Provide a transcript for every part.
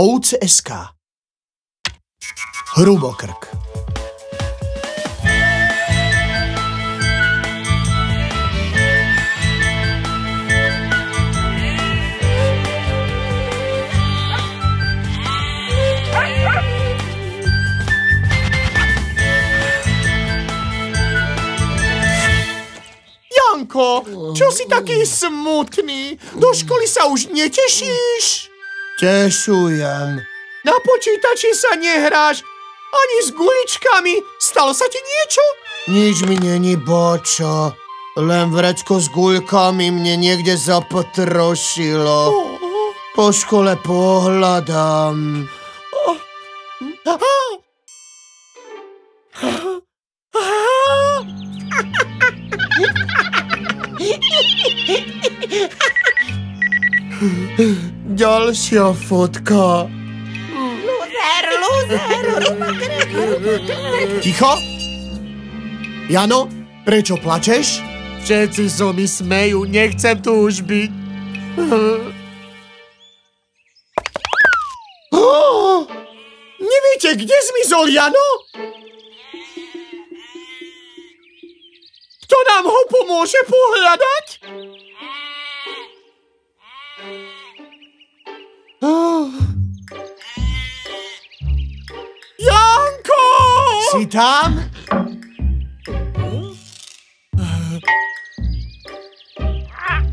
OUC.SK Hrubokrk Janko, čo si taký smutný? Do školy sa už netešíš? Tešujem. Na počítači sa nehráš, ani s guličkami. Stalo sa ti niečo? Nič mi není bočo. Len vrecko s guľkami mne niekde zapotrošilo. Po škole pohľadám. Ďalšia fotka. Lúzer, lúzer, Ticho? Jano, prečo plačeš? Všetci so mi smejú, nechcem tu už byť. Oh, neviete, kde zmizol Jano? Kto nám ho pomôže pohľadať? Si tam?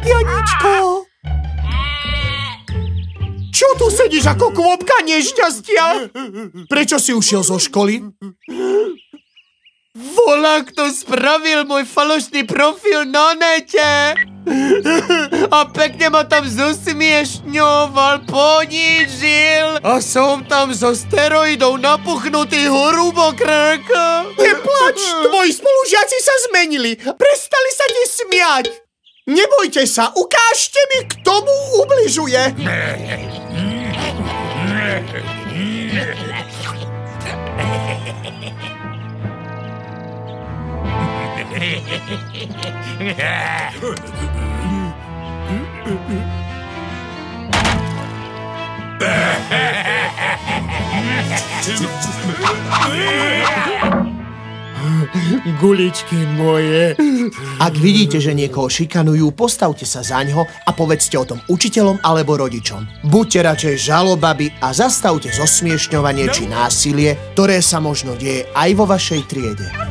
Janičko! Čo tu sedíš ako kvopka nešťastia? Prečo si ušiel zo školy? Volá, kto spravil môj falošný profil na nete. A pekne ma tam zosmiešňoval, ponížil. A som tam zo steroidov napuchnutý hrubokrk. Neplač, tvoji spolužiaci sa zmenili. Prestali sa ti smiať. Nebojte sa, ukážte mi, kto mu ubližuje. Guličky moje. Ak vidíte, že niekoho šikanujú, postavte sa za ňo a povedzte o tom učiteľom alebo rodičom. Buďte radšej žalobaby a zastavte zosmiešňovanie či násilie, ktoré sa možno deje aj vo vašej triede.